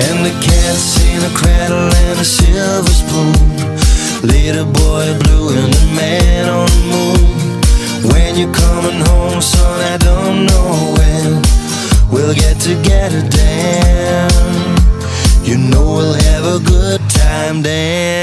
And the cat's in a cradle and a silver spoon. Little boy blue and the man on the moon. When you're coming home, son, I don't know when we'll get together, Dan. You know we'll have a good time, Dan.